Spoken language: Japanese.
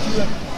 9